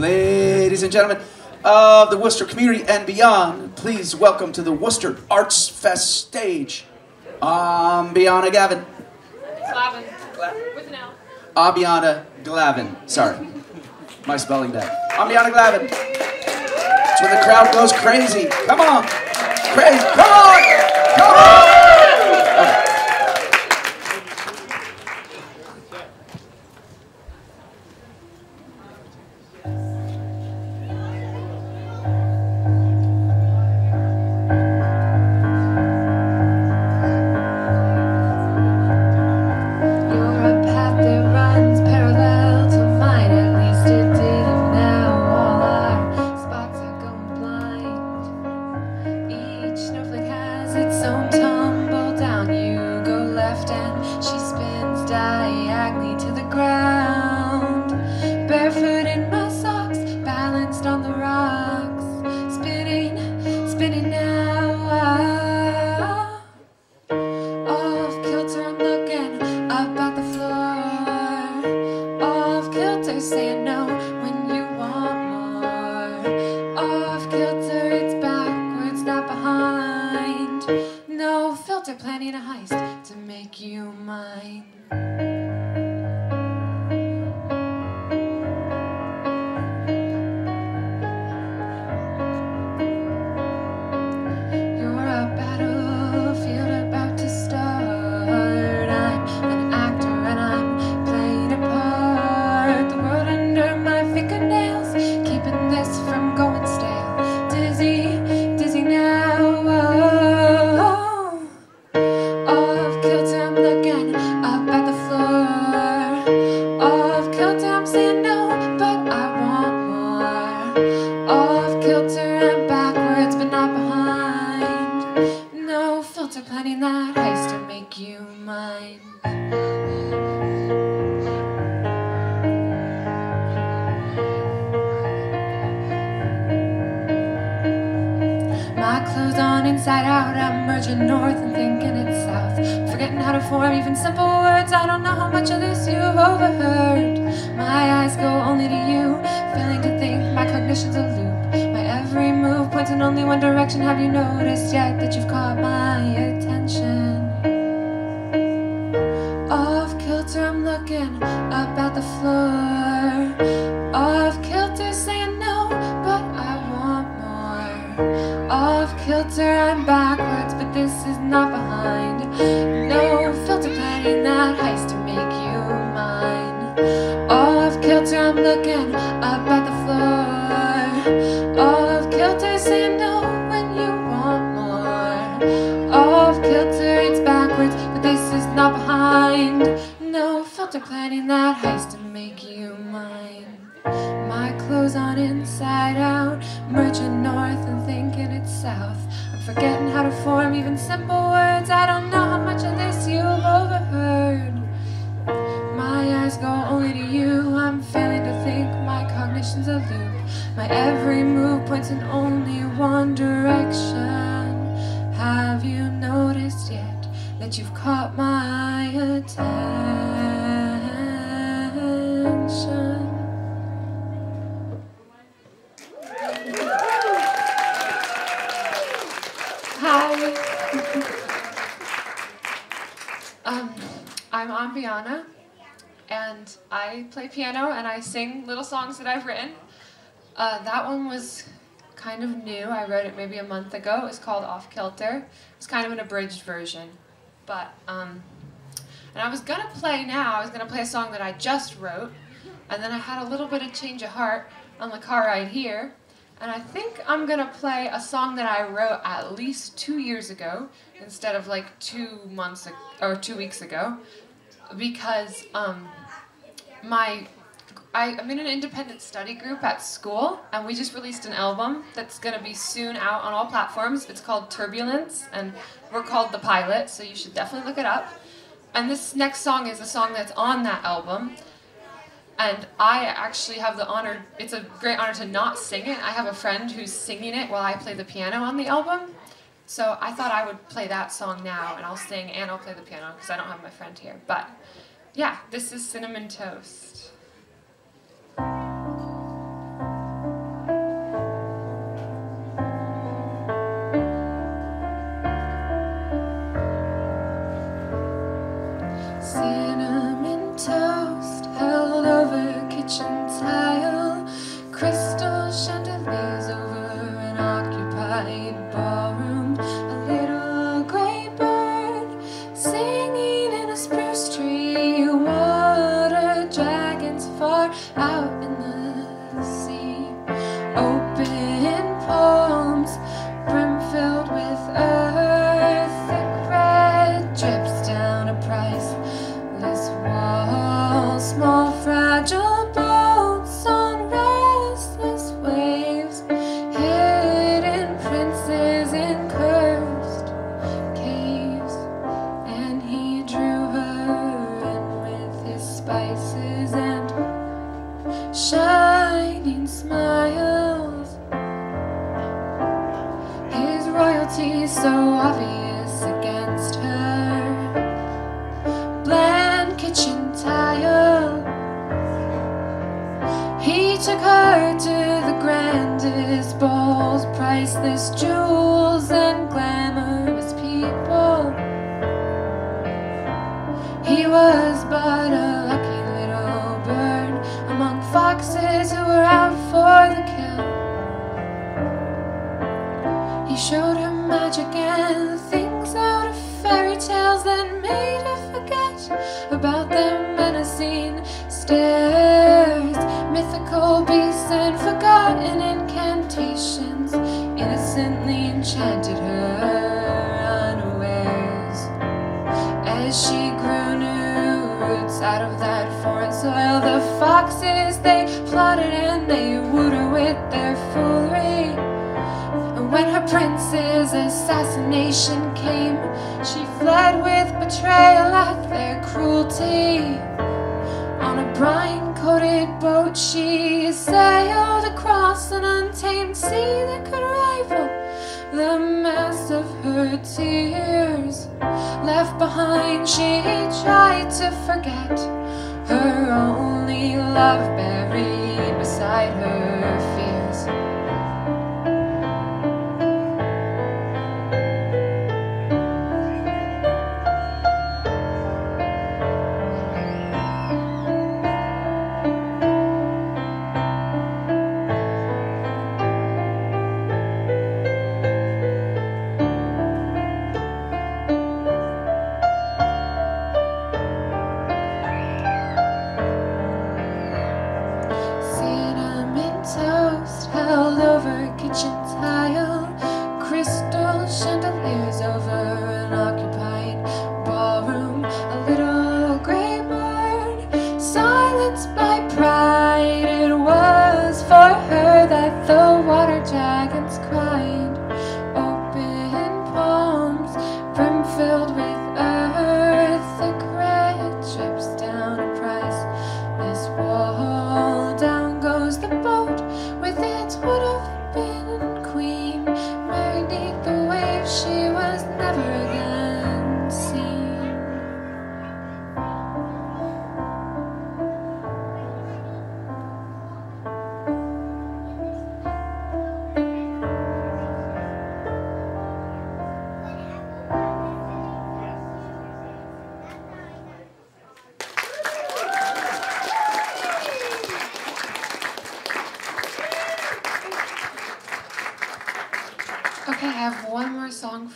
Ladies and gentlemen of the Worcester community and beyond, please welcome to the Worcester Arts Fest stage, Ambiana Gavin. Glavin. With an L. Abiana Glavin. Sorry, my spelling day. Ambiana Glavin. It's when the crowd goes crazy. Come on, crazy. Come on, come on. Inside out, I'm merging north and thinking it's south. Forgetting how to form even simple words. I don't know how much of this you've overheard. My eyes go only to you, failing to think my cognition's a loop. My every move points in only one direction. Have you noticed yet that you've caught my attention? Off kilter, I'm looking up at the floor. Kilter, I'm backwards, but this is not behind. No filter planning that heist to make you mine. Off kilter, I'm looking up at the floor. Off kilter, say no when you want more. Off kilter, it's backwards, but this is not behind. No filter planning that heist to make you mine. My clothes on inside out, merging north and it's south. I'm forgetting how to form even simple words. I don't know how much of this you've overheard. My eyes go only to you. I'm failing to think my cognition's a loop. My every move points in only one direction. Have you noticed yet that you've caught my attention? I'm Ambiana, and I play piano and I sing little songs that I've written. Uh, that one was kind of new. I wrote it maybe a month ago. It was called Off Kilter. It's kind of an abridged version, but um, and I was gonna play now. I was gonna play a song that I just wrote, and then I had a little bit of change of heart on the car ride here. And I think I'm gonna play a song that I wrote at least two years ago instead of like two months or two weeks ago, because um, my I, I'm in an independent study group at school, and we just released an album that's gonna be soon out on all platforms. It's called Turbulence, and we're called The Pilot, so you should definitely look it up. And this next song is a song that's on that album. And I actually have the honor, it's a great honor to not sing it. I have a friend who's singing it while I play the piano on the album. So I thought I would play that song now, and I'll sing and I'll play the piano because I don't have my friend here. But yeah, this is Cinnamon Toast. Showed her magic and things out of fairy tales that made her forget about their menacing stares. Mythical beasts and forgotten incantations innocently enchanted her unawares. As she grew new roots out of that foreign soil, the foxes they plotted and they wooed when her prince's assassination came, she fled with betrayal at their cruelty. On a brine coated boat, she sailed across an untamed sea that could rival the mass of her tears. Left behind, she tried to forget her only love buried beside her fears.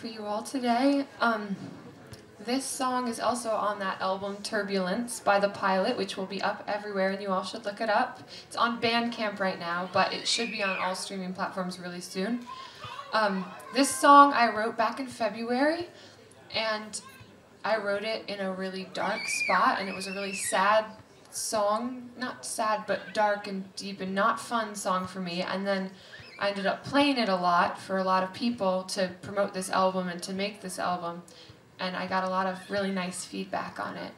For you all today. Um, this song is also on that album Turbulence by The Pilot, which will be up everywhere and you all should look it up. It's on Bandcamp right now, but it should be on all streaming platforms really soon. Um, this song I wrote back in February, and I wrote it in a really dark spot, and it was a really sad song. Not sad, but dark and deep and not fun song for me. And then I ended up playing it a lot for a lot of people to promote this album and to make this album. And I got a lot of really nice feedback on it.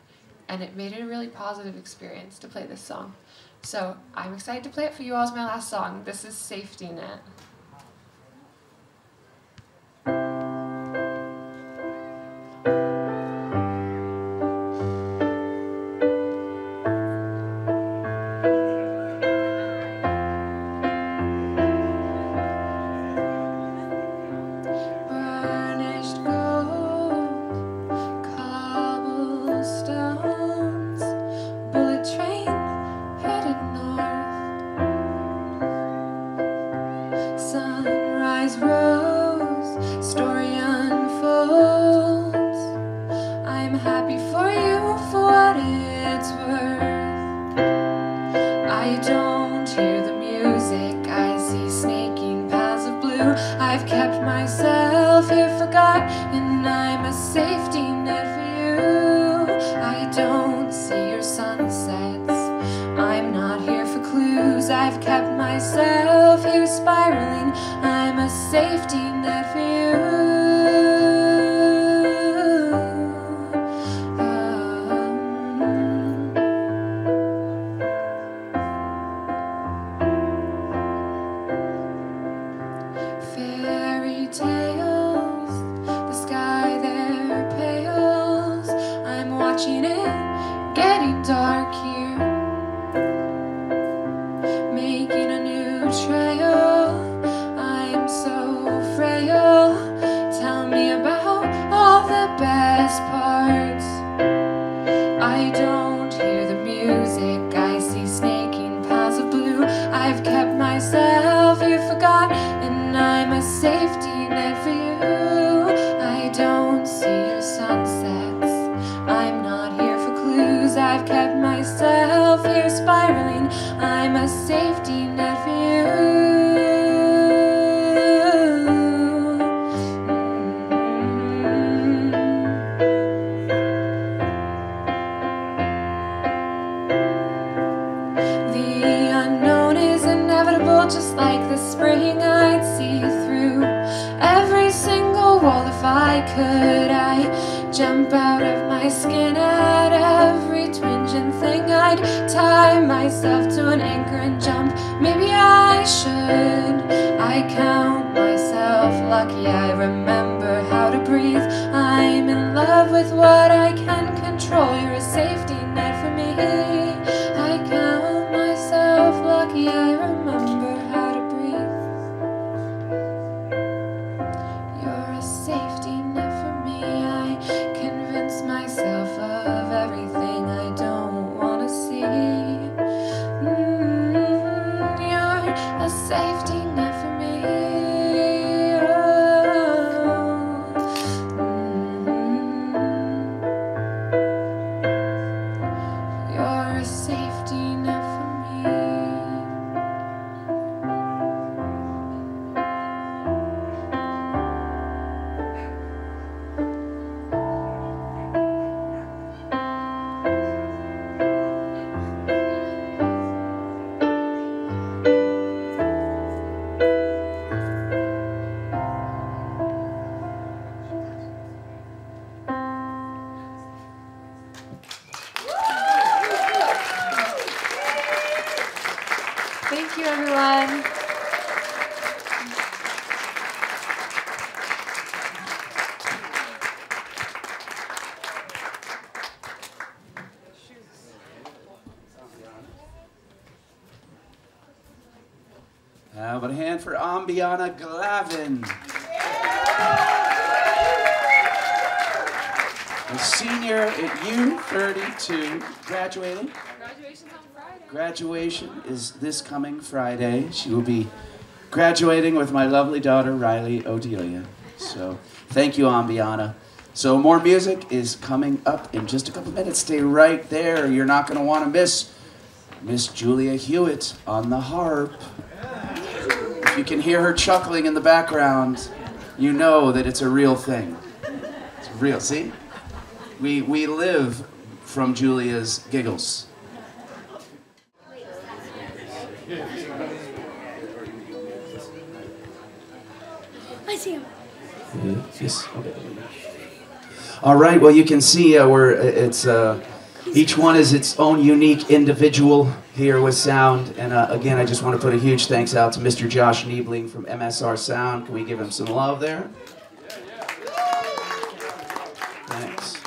And it made it a really positive experience to play this song. So I'm excited to play it for you all as my last song. This is Safety Net. Watching it I remember how to breathe. I'm in love with what I Ambiana Glavin? A senior at U32, graduating. Graduation's on Friday. Graduation is this coming Friday. She will be graduating with my lovely daughter, Riley Odelia. So thank you, Ambiana. So more music is coming up in just a couple minutes. Stay right there. You're not going to want to miss Miss Julia Hewitt on the harp. If you can hear her chuckling in the background, you know that it's a real thing. It's real. See? We, we live from Julia's giggles. I see him. Yes. Okay. All right. Well, you can see uh, we're it's uh, each one is its own unique individual here with sound. And uh, again, I just want to put a huge thanks out to Mr. Josh Niebling from MSR Sound. Can we give him some love there? Thanks.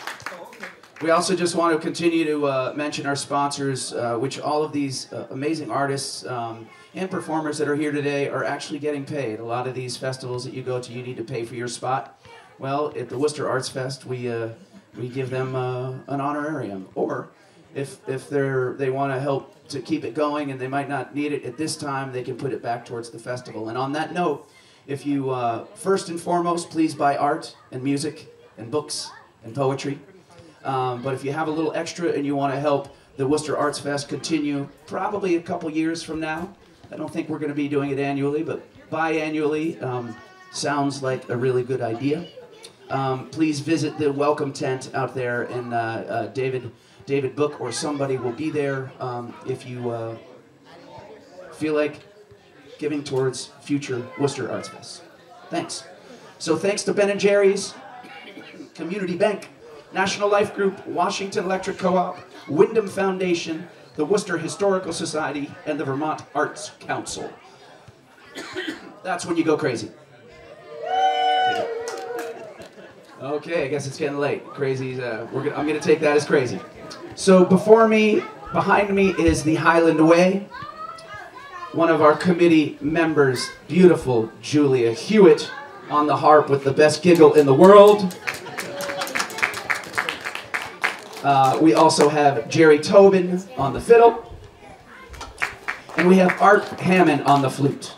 We also just want to continue to uh, mention our sponsors, uh, which all of these uh, amazing artists um, and performers that are here today are actually getting paid. A lot of these festivals that you go to, you need to pay for your spot. Well, at the Worcester Arts Fest, we uh, we give them uh, an honorarium, or if if they're they want to help to keep it going and they might not need it at this time, they can put it back towards the festival. And on that note, if you uh, first and foremost, please buy art and music and books and poetry. Um, but if you have a little extra and you want to help the Worcester Arts Fest continue, probably a couple years from now, I don't think we're going to be doing it annually, but biannually um, sounds like a really good idea. Um, please visit the welcome tent out there, and uh, uh, David, David Book or somebody will be there um, if you uh, feel like giving towards future Worcester Arts Fest. Thanks. So thanks to Ben and Jerry's, Community Bank, National Life Group, Washington Electric Co-op, Windham Foundation, the Worcester Historical Society, and the Vermont Arts Council. That's when you go crazy. Okay, I guess it's getting late. Crazy. Uh, gonna, I'm going to take that as crazy. So before me, behind me is the Highland Way. One of our committee members, beautiful Julia Hewitt, on the harp with the best giggle in the world. Uh, we also have Jerry Tobin on the fiddle. And we have Art Hammond on the flute.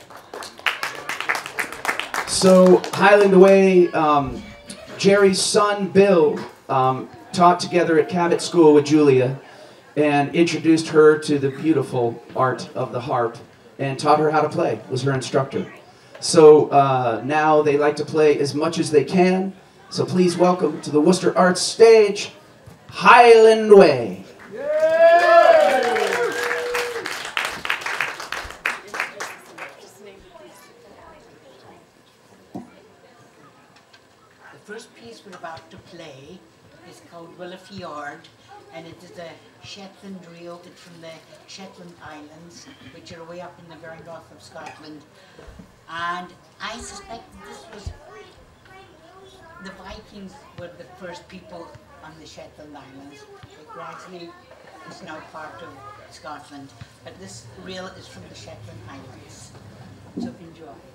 So, Highland Way, um, Jerry's son Bill um, taught together at Cabot School with Julia and introduced her to the beautiful art of the harp and taught her how to play, was her instructor. So uh, now they like to play as much as they can. So please welcome to the Worcester Arts stage, Highland Way. The first piece we're about to play is called Fjord, and it is a Shetland reel. It's from the Shetland Islands, which are way up in the very north of Scotland. And I suspect this was the Vikings were the first people on the Shetland Islands. It gradually is now part of Scotland, but this reel is from the Shetland Islands. So enjoy.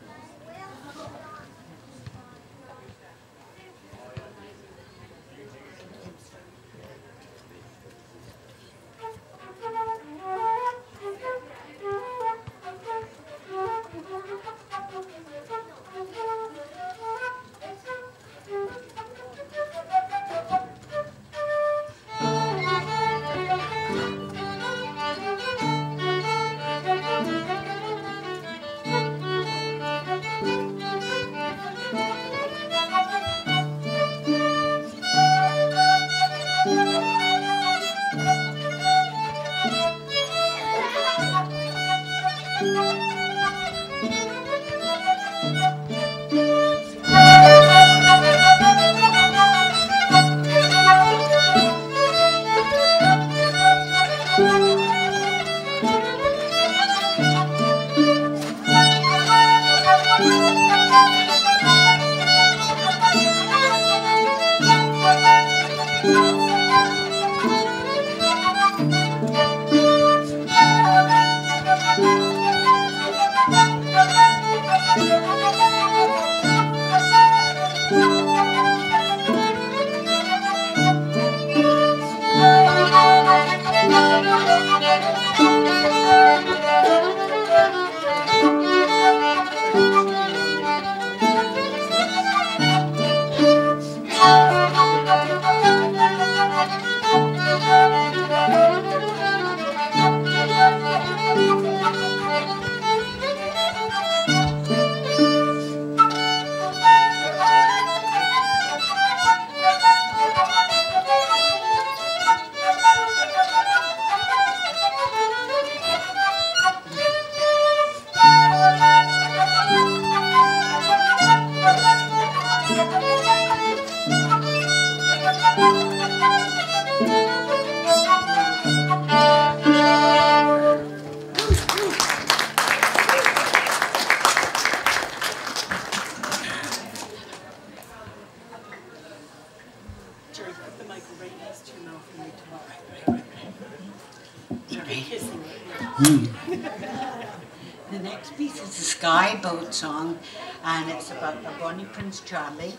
Charlie.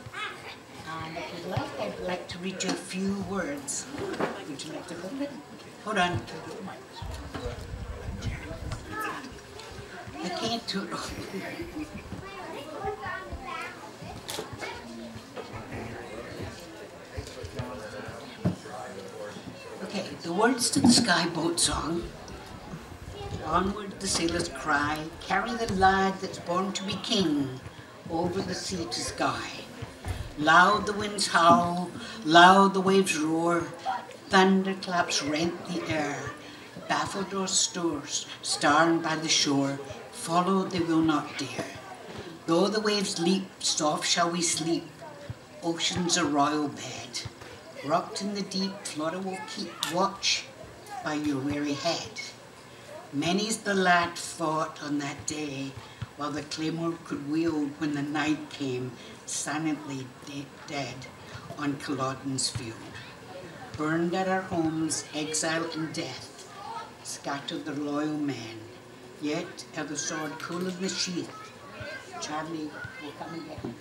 And if you'd like, I'd like to read you a few words. Would you like to it? Hold on. I can't do it. Okay, the words to the Skye Boat song. Onward, the sailors cry, carry the lad that's born to be king over the sea to Skye. Loud the winds howl, loud the waves roar, thunderclaps rent the air. Baffled or stores, starring by the shore, follow they will not dare. Though the waves leap, soft shall we sleep, ocean's a royal bed. Rocked in the deep, Flora will keep watch by your weary head. Many's the lad fought on that day, while the claymore could wield when the night came, silently de- dead on Culloden's field. Burned at our homes, exile and death, scattered the loyal men. Yet, ere the sword cool in the sheath, Charlie will come again.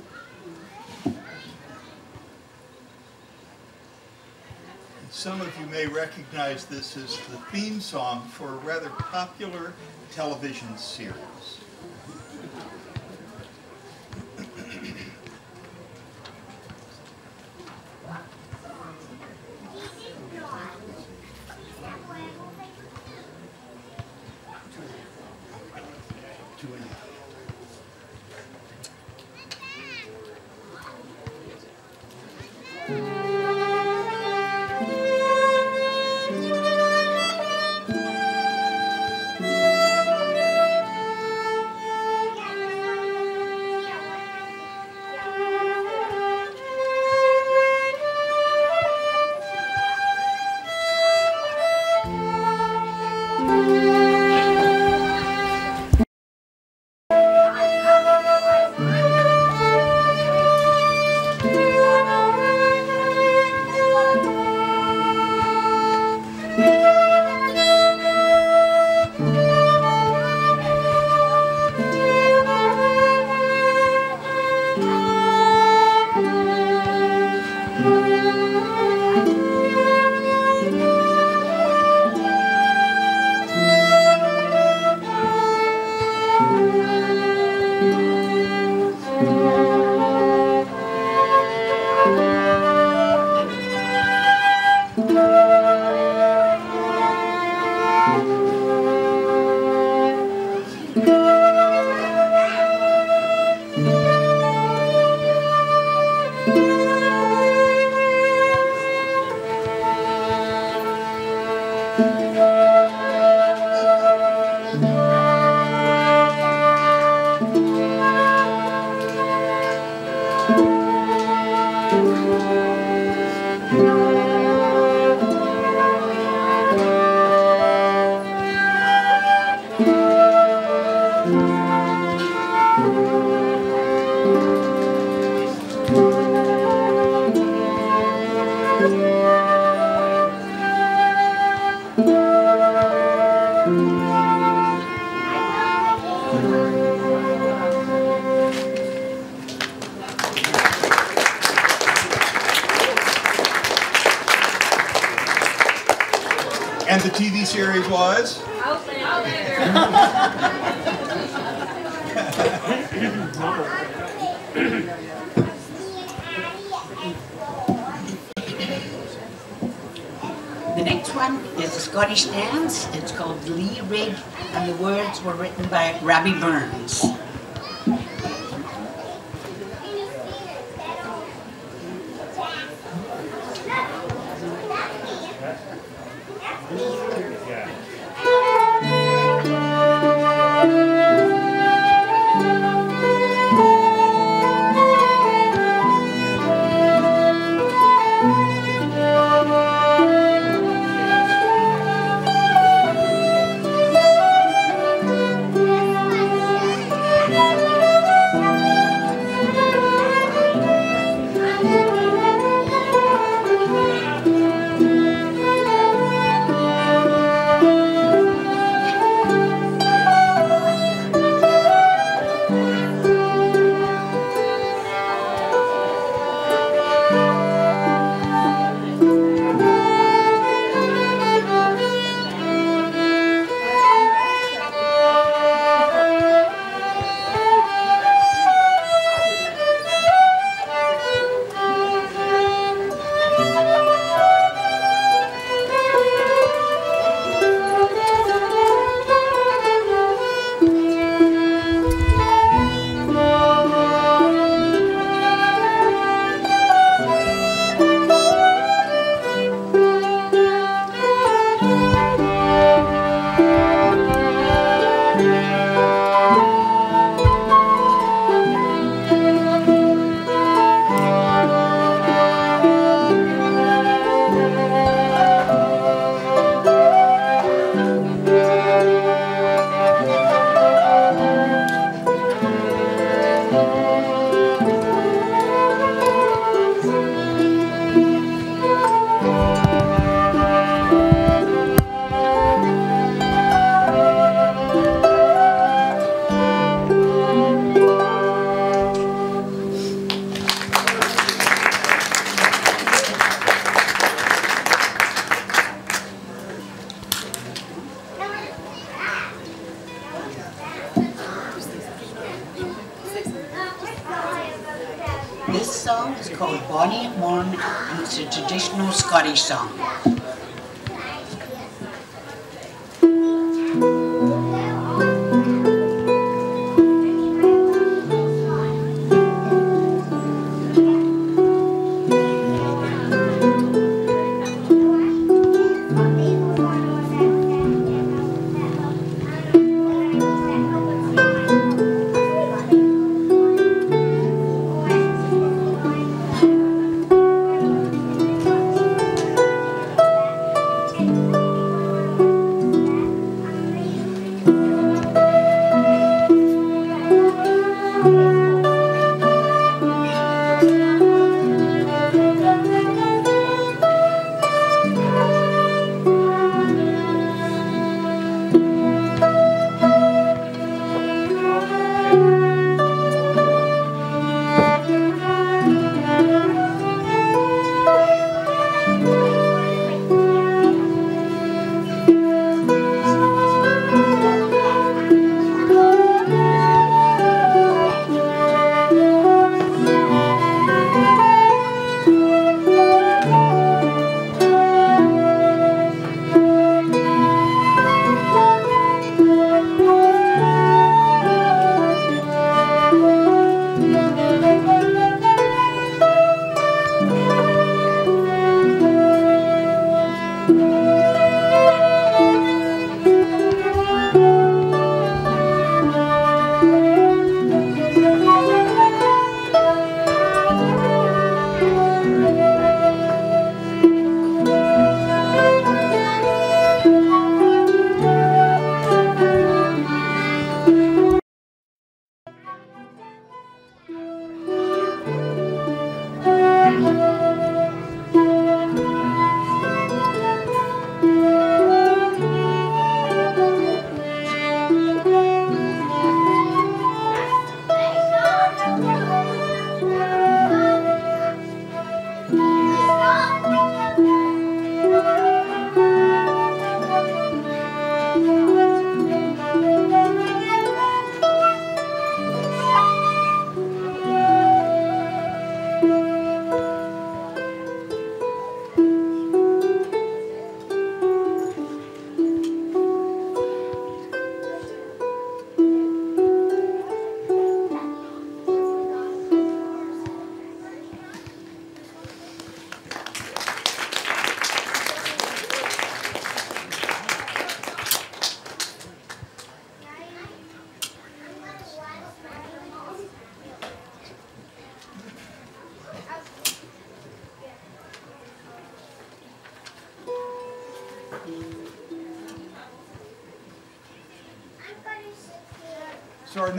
Some of you may recognize this as the theme song for a rather popular television series.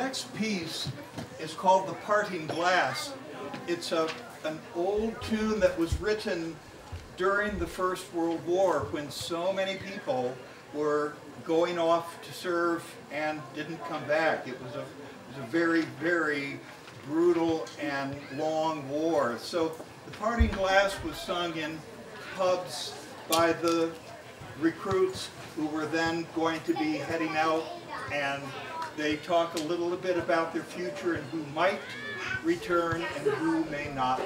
Next piece is called The Parting Glass. It's a, an old tune that was written during the First World War when so many people were going off to serve and didn't come back. It was a, it was a very, very brutal and long war. So The Parting Glass was sung in pubs by the recruits who were then going to be heading out and they talk a little bit about their future and who might return and who may not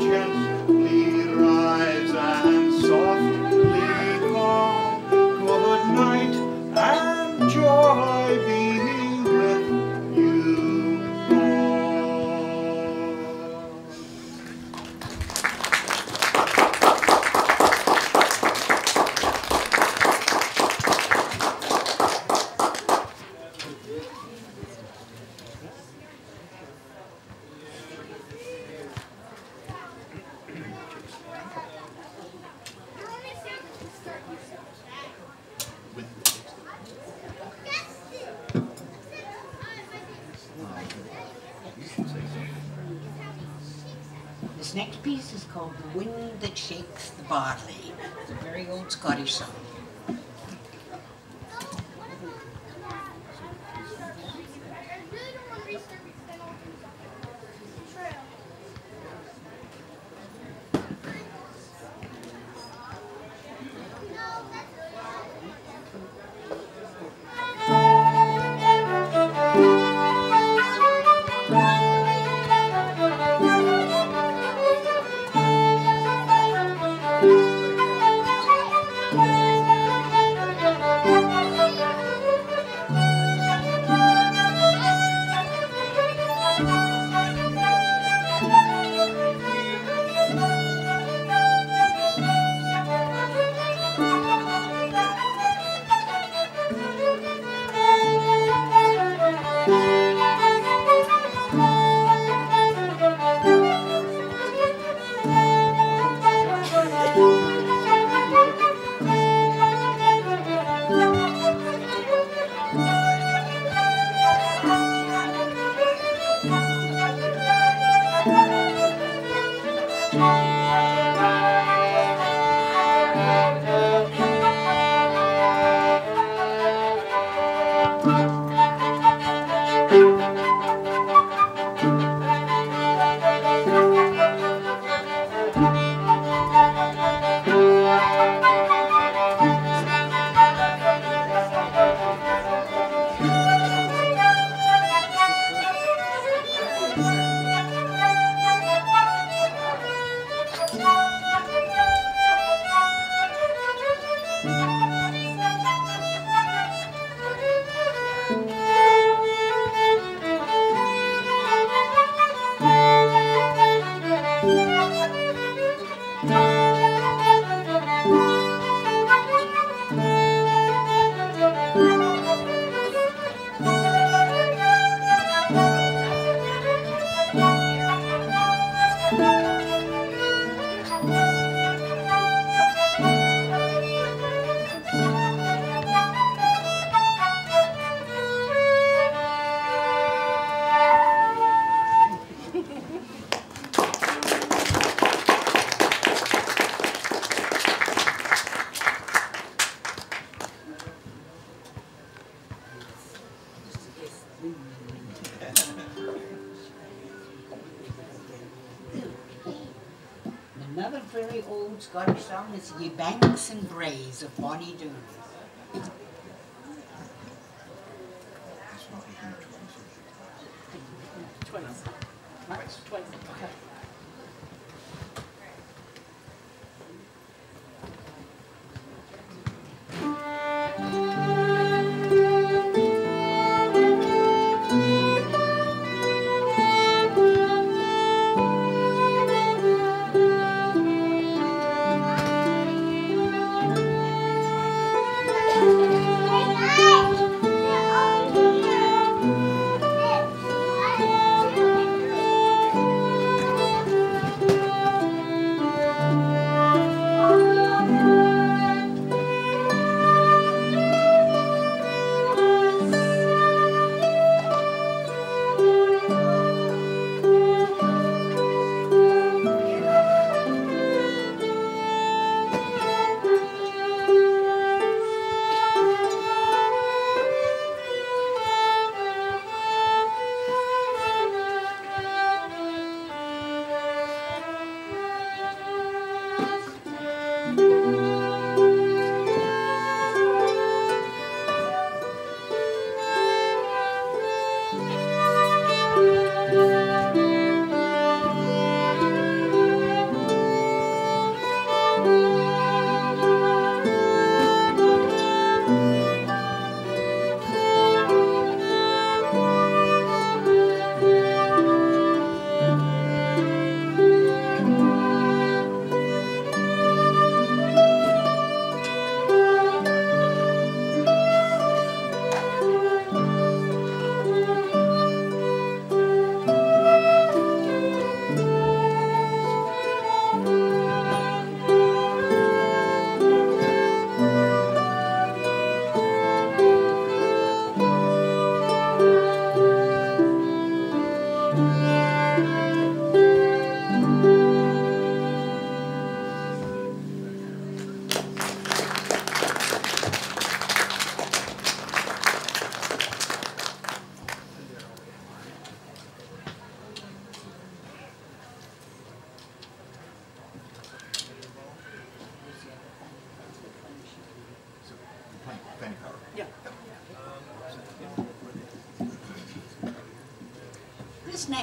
I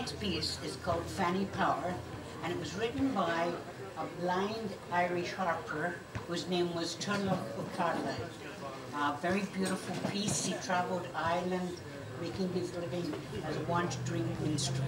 next piece is called Fanny Power, and it was written by a blind Irish harper whose name was Turlough O'Carolan. A very beautiful piece. He traveled Ireland making his living as a one-string minstrel.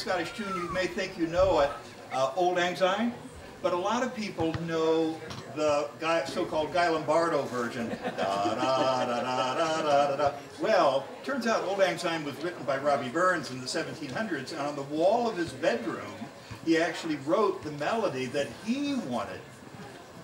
Scottish tune. You may think you know it, uh, Auld Lang Syne, but a lot of people know the guy, so-called Guy Lombardo version. Da, da, da. Well, turns out Auld Lang Syne was written by Robbie Burns in the 1700s, and on the wall of his bedroom, he actually wrote the melody that he wanted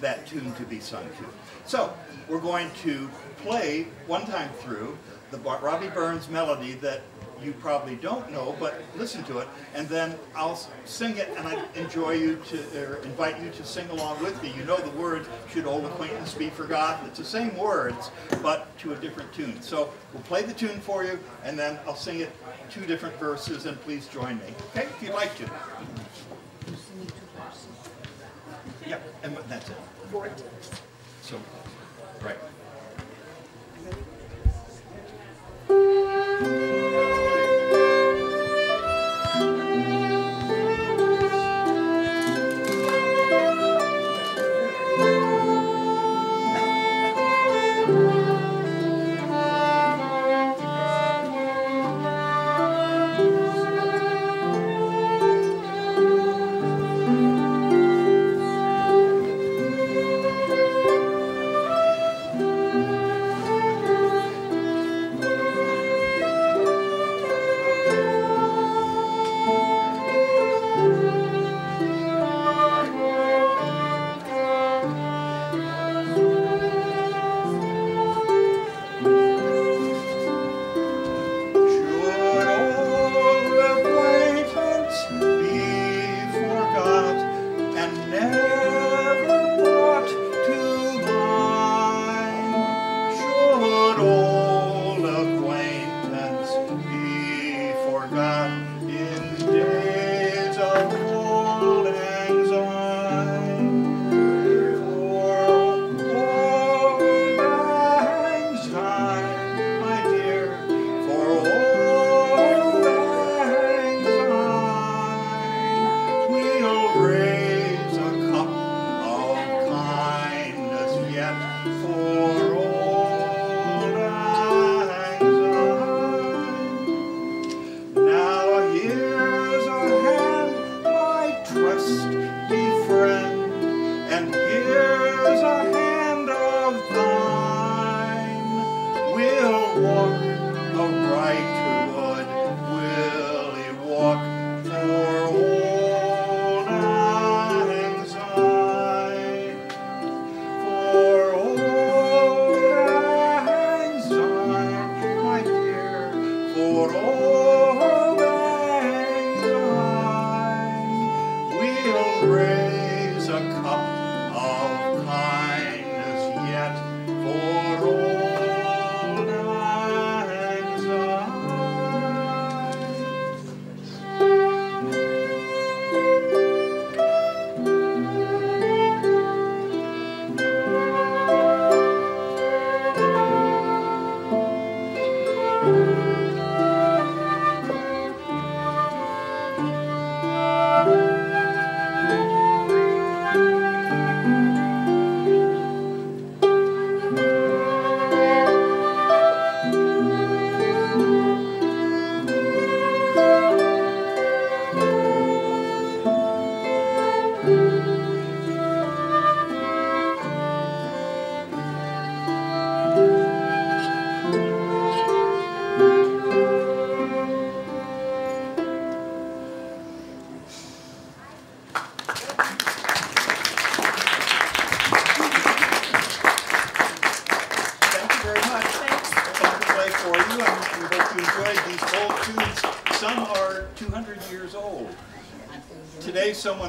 that tune to be sung to. So we're going to play one time through the Robbie Burns melody that you probably don't know, but listen to it, and then I'll sing it, and I enjoy you to, invite you to sing along with me. You know the words, should old acquaintance be forgotten? It's the same words, but to a different tune. So we'll play the tune for you, and then I'll sing it two different verses, and please join me, okay, if you'd like to. Yeah, and that's it. Times. So, right. Thank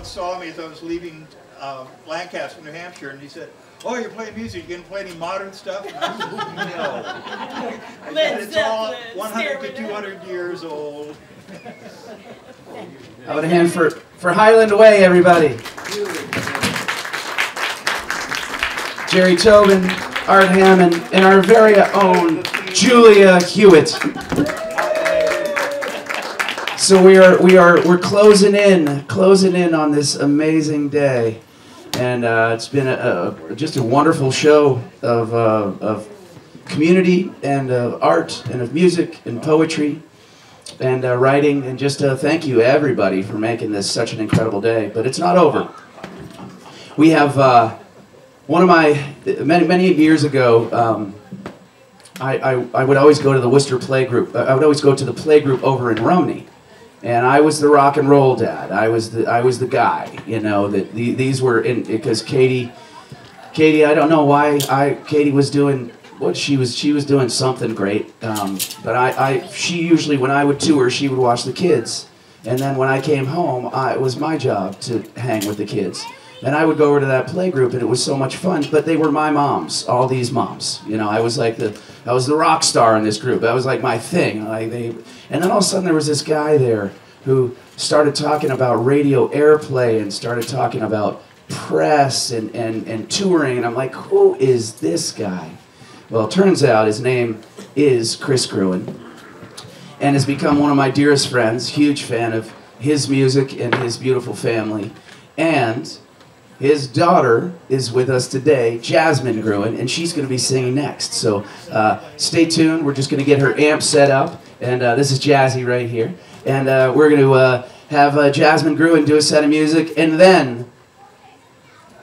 saw me as I was leaving uh, Lancaster, New Hampshire, and he said, oh, you're playing music, you gonna play any modern stuff? And I said, no. I said, it's all 100 to 200 years old. How about a hand for, for Highland Way, everybody? Jerry Tobin, Art Hammond, and our very own Julia Hewitt. So we are we are we're closing in, closing in on this amazing day, and uh, it's been a, a, just a wonderful show of uh, of community and of art and of music and poetry and uh, writing, and just uh, thank you everybody for making this such an incredible day. But it's not over. We have uh, one of my many many years ago. Um, I, I, I would always go to the Worcester Play Group. I would always go to the play group over in Rumney, and I was the rock and roll dad. I was the I was the guy. You know that the, these were in because Katie, Katie. I don't know why I Katie was doing what she was she was doing something great. Um, but I, I she usually when I would tour she would watch the kids, and then when I came home I, it was my job to hang with the kids. And I would go over to that play group, and it was so much fun. But they were my moms, all these moms. You know, I was like the, I was the rock star in this group. That was like my thing. Like they, and then all of a sudden there was this guy there who started talking about radio airplay and started talking about press and, and, and touring. And I'm like, who is this guy? Well, it turns out his name is Chris Gruen and has become one of my dearest friends, huge fan of his music and his beautiful family. And his daughter is with us today, Jasmine Gruen, and she's going to be singing next. So uh, stay tuned. We're just going to get her amp set up. And uh, this is Jazzy right here. And uh, we're going to uh, have uh, Jasmine Gruen do a set of music. And then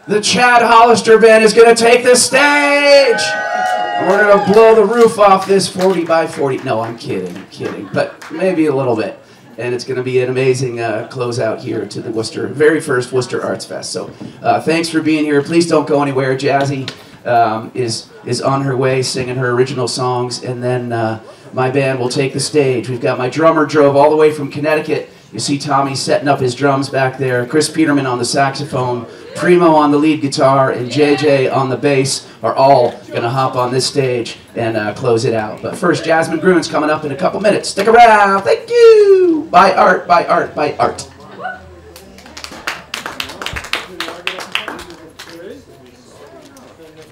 the Chad Hollister Band is going to take the stage. And we're going to blow the roof off this 40 by 40. No, I'm kidding, I'm kidding. But maybe a little bit and it's going to be an amazing uh, closeout here to the Worcester, very first Worcester Arts Fest. So uh, thanks for being here. Please don't go anywhere. Jazzy um, is, is on her way singing her original songs, and then uh, my band will take the stage. We've got my drummer drove all the way from Connecticut. You see Tommy setting up his drums back there, Chris Peterman on the saxophone, Primo on the lead guitar, and JJ on the bass are all going to hop on this stage and uh, close it out. But first, Jasmine Gruen's coming up in a couple minutes. Stick around. Thank you. By art, by art, by art.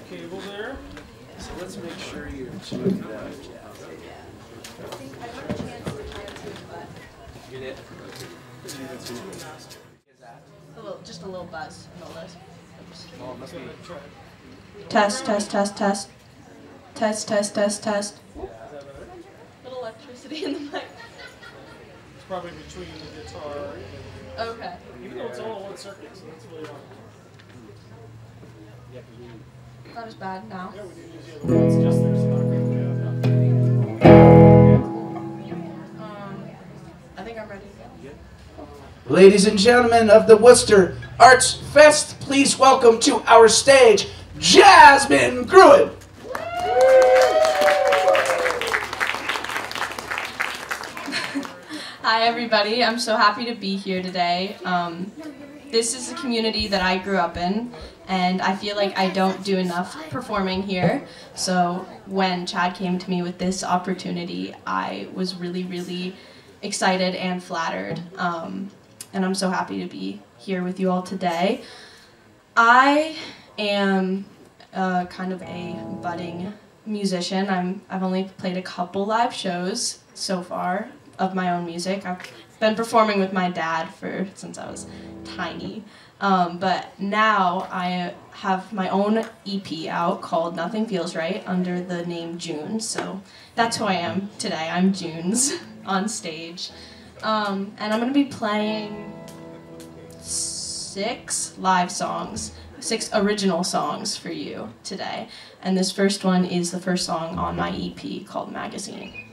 cable there. So let's make sure you A little, just a little buzz. No less. Oh, must be. Test, test, test, test. Test, test, test, test. Little electricity in the mic. It's probably between the guitar and Okay. even though it's all one circuit, so that's really all. Not as bad now. Yeah, we didn't use the other one. It's just there's not going Um, I think I'm ready. Ladies and gentlemen of the Worcester Arts Fest, please welcome to our stage Jasmine Gruen. Hi, everybody. I'm so happy to be here today. Um, this is a community that I grew up in, and I feel like I don't do enough performing here. So when Chad came to me with this opportunity, I was really, really excited and flattered. Um, and I'm so happy to be here with you all today. I am uh, kind of a budding musician. I'm I've only played a couple live shows so far of my own music. I've been performing with my dad for since I was tiny. Um, but now I have my own EP out called Nothing Feels Right under the name June. So that's who I am today. I'm Junes on stage. Um, and I'm going to be playing six live songs, six original songs for you today. And this first one is the first song on my EP called Magazine.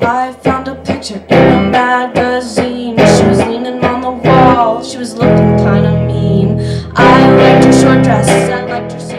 I found a picture in a magazine. She was leaning on the wall. She was looking kinda mean. I liked her short dresses. I liked her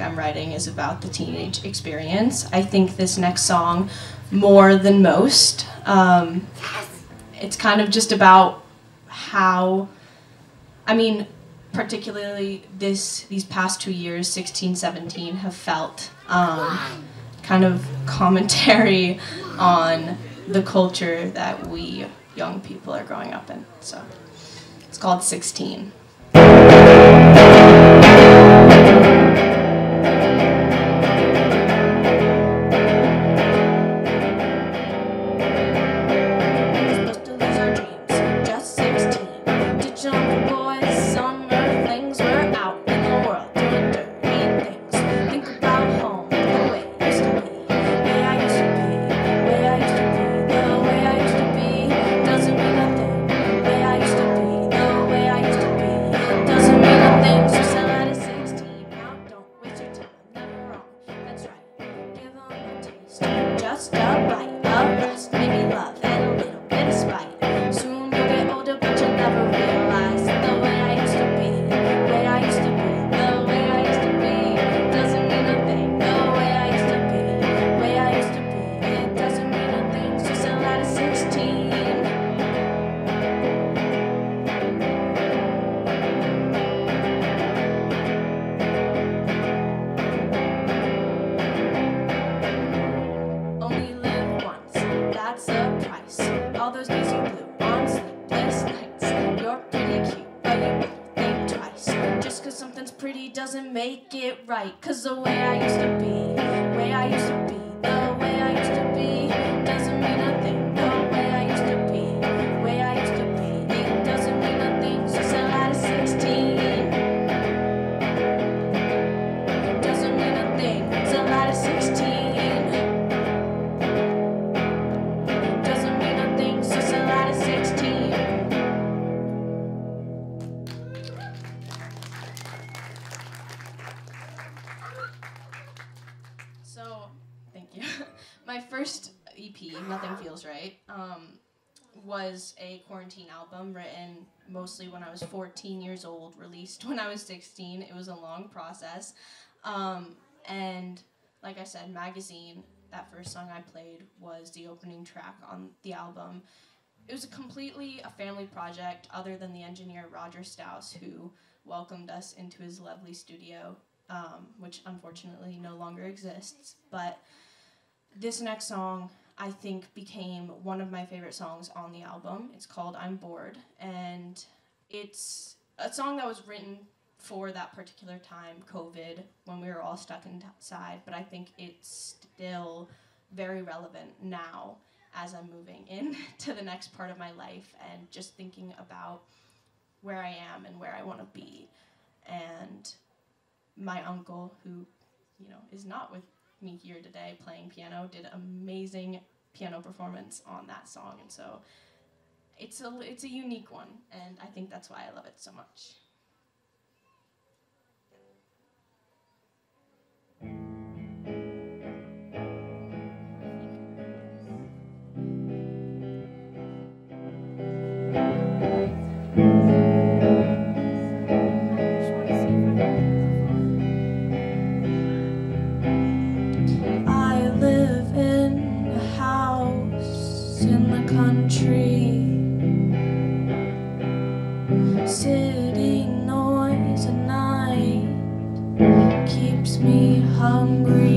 I'm writing is about the teenage experience. I think this next song, more than most, um, it's kind of just about how, I mean, particularly this these past two years, 16, 17, have felt um, kind of commentary on the culture that we young people are growing up in. So it's called 16. The way I used to be, way I used to be, a quarantine album written mostly when I was 14 years old, released when I was 16. It was a long process. Um, and like I said, Magazine, that first song I played was the opening track on the album. It was a completely a family project, other than the engineer Roger Staus, who welcomed us into his lovely studio, um, which unfortunately no longer exists. But this next song, I think, became one of my favorite songs on the album. It's called I'm Bored, and it's a song that was written for that particular time, COVID, when we were all stuck inside, but I think it's still very relevant now as I'm moving into the next part of my life and just thinking about where I am and where I want to be. And my uncle, who, you know, is not with me here today playing piano, did amazing piano performance on that song, and so it's a it's a unique one, and I think that's why I love it so much. Hungry.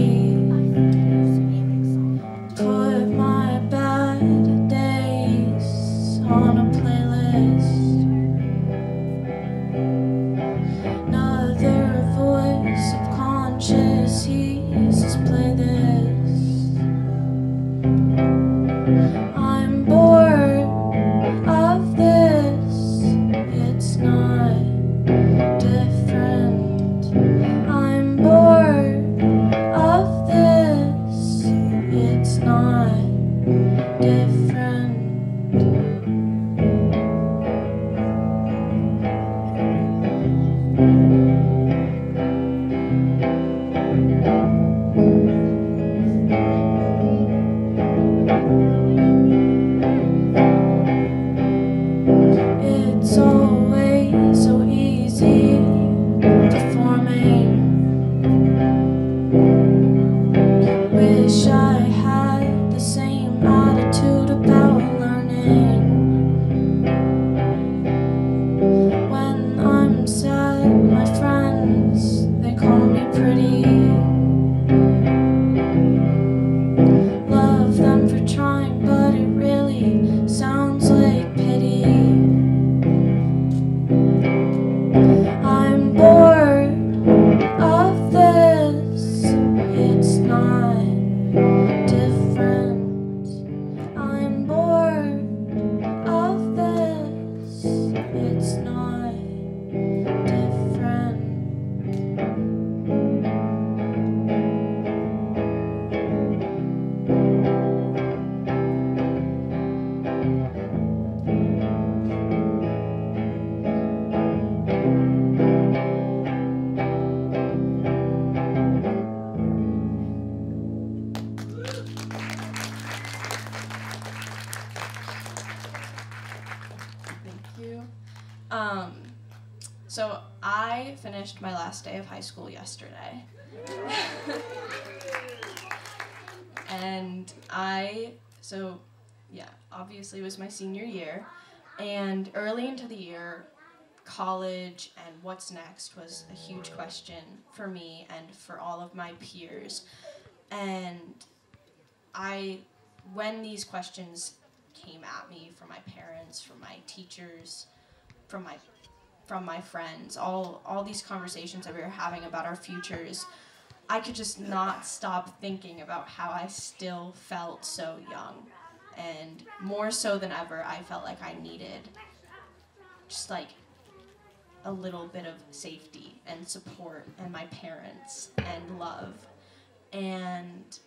I, so yeah, obviously it was my senior year. And early into the year, college and what's next was a huge question for me and for all of my peers. And I, when these questions came at me from my parents, from my teachers, from my from my friends, all all these conversations that we were having about our futures, I could just not stop thinking about how I still felt so young. And more so than ever, I felt like I needed just like a little bit of safety and support and my parents and love. And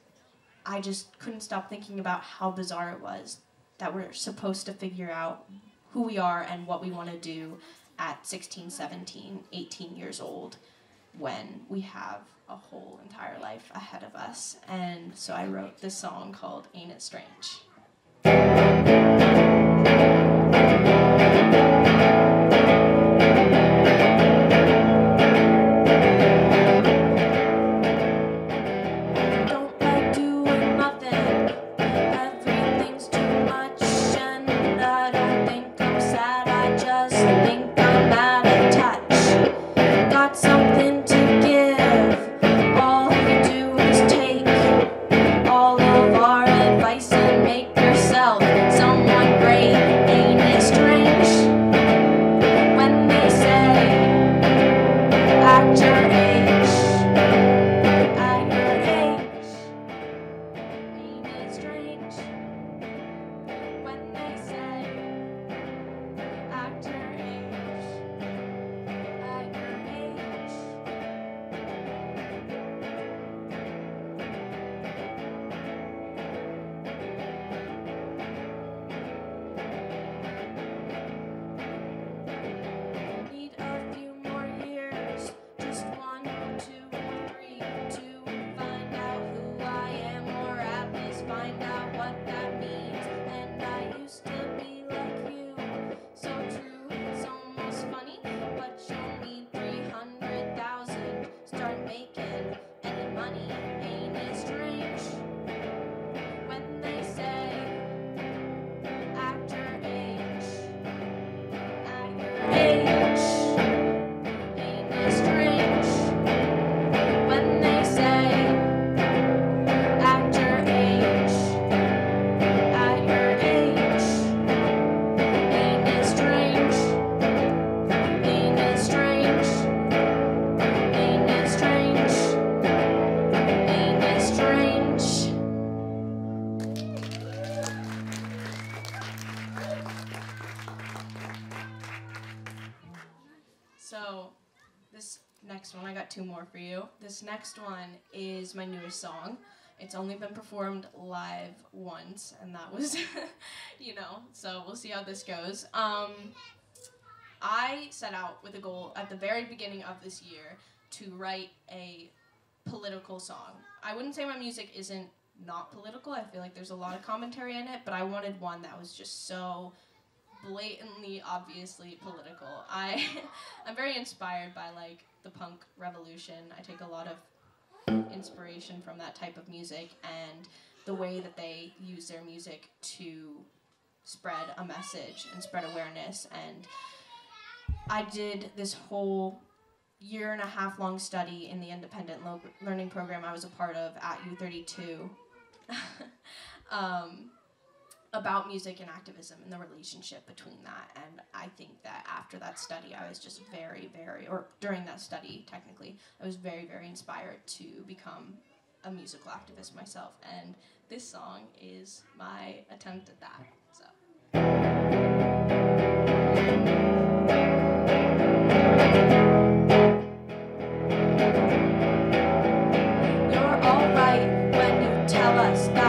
I just couldn't stop thinking about how bizarre it was that we're supposed to figure out who we are and what we want to do at 16, 17, 18 years old when we have a whole entire life ahead of us. And so I wrote this song called Ain't It Strange. Next one is my newest song. It's only been performed live once, and that was, you know, so we'll see how this goes. Um, I set out with a goal at the very beginning of this year to write a political song. I wouldn't say my music isn't not political. I feel like there's a lot of commentary in it, but I wanted one that was just so blatantly obviously political. I I'm very inspired by like the punk revolution. I take a lot of inspiration from that type of music and the way that they use their music to spread a message and spread awareness and I did this whole year and a half long study in the independent lo- learning program I was a part of at U32 um, about music and activism and the relationship between that. And I think that after that study, I was just very, very, or during that study, technically, I was very, very inspired to become a musical activist myself. And this song is my attempt at that. So. You're alright when you tell us that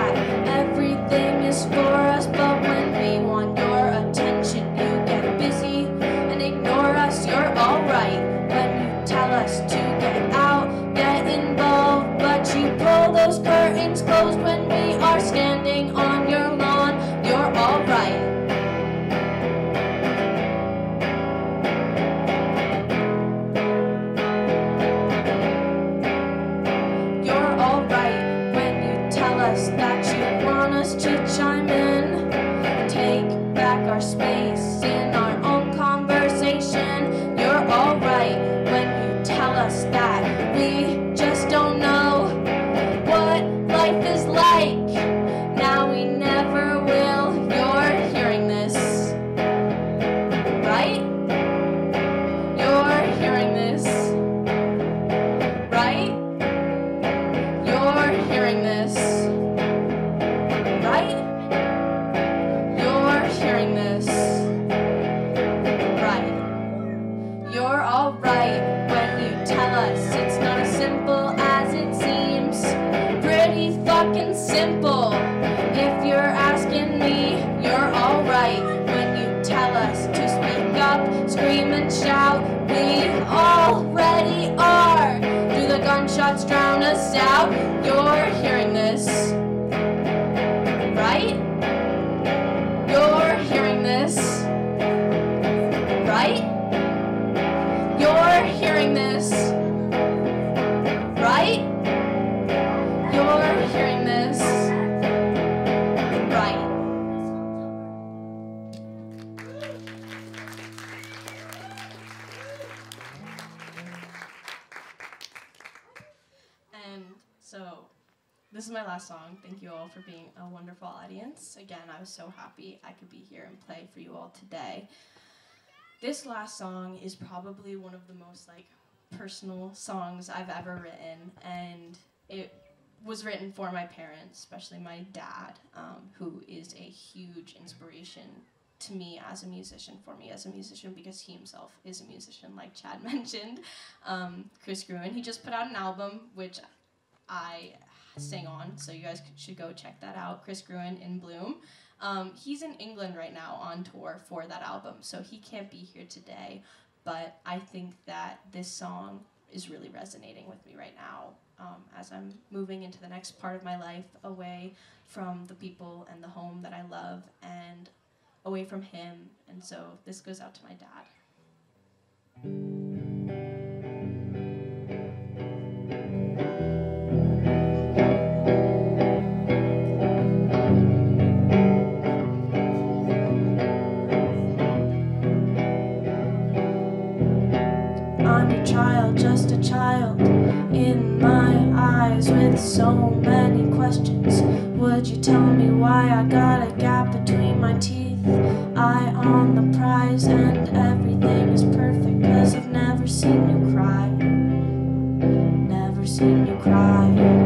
happy I could be here and play for you all today. This last song is probably one of the most like personal songs I've ever written, and it was written for my parents, especially my dad, um, who is a huge inspiration to me as a musician, for me as a musician, because he himself is a musician, like Chad mentioned. Um, Chris Gruen, he just put out an album, which I sing on, so you guys should go check that out. Chris Gruen in Bloom. Um, he's in England right now on tour for that album, so he can't be here today. But I think that this song is really resonating with me right now um, as I'm moving into the next part of my life away from the people and the home that I love and away from him. And so this goes out to my dad. Eyes with so many questions. Would you tell me why I got a gap between my teeth? Eye on the prize and everything is perfect cause I've never seen you cry. Never seen you cry.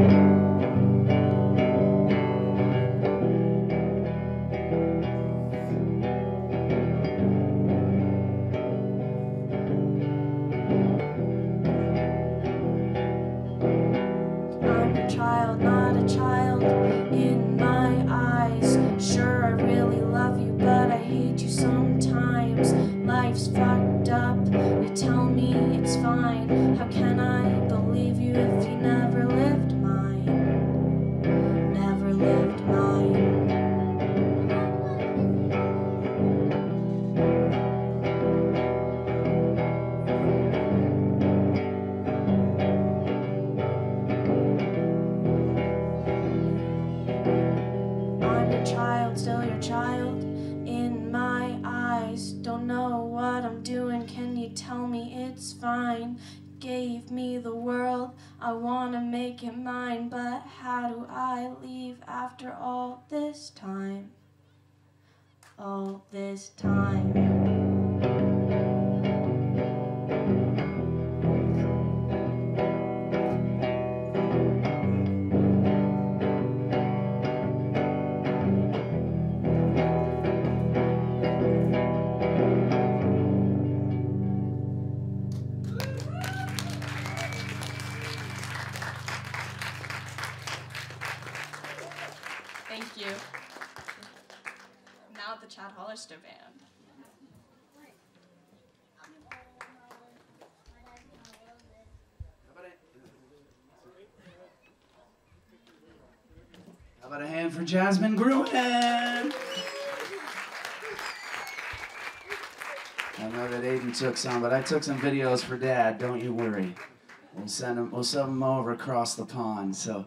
Gave me the world, I wanna make it mine, but how do I leave after all this time? All this time. Jasmine Gruen? I know that Aiden took some, but I took some videos for Dad. Don't you worry. We'll send them. We'll send them over across the pond. So,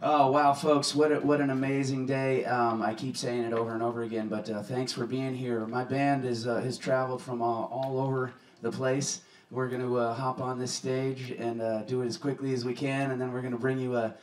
Oh wow, folks! What a, what an amazing day! Um, I keep saying it over and over again, but uh, thanks for being here. My band is uh, has traveled from all, all over the place. We're going to uh, hop on this stage and uh, do it as quickly as we can, and then we're going to bring you a,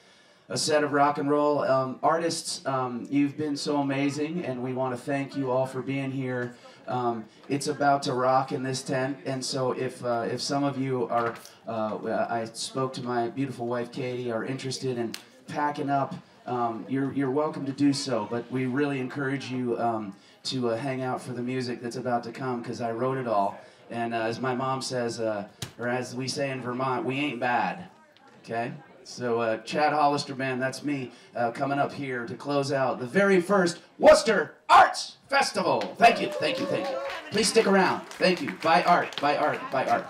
a set of rock and roll um, artists. Um, you've been so amazing, and we want to thank you all for being here. Um, it's about to rock in this tent, and so if uh, if some of you are, uh, I spoke to my beautiful wife Katie, are interested in packing up, um, you're, you're welcome to do so. But we really encourage you um, to uh, hang out for the music that's about to come because I wrote it all. And uh, as my mom says, uh, or as we say in Vermont, we ain't bad. Okay? So uh, Chad Hollister man, that's me, uh, coming up here to close out the very first Worcester Arts Festival. Thank you, thank you, thank you. Please stick around. Thank you. Buy art, buy art, buy art.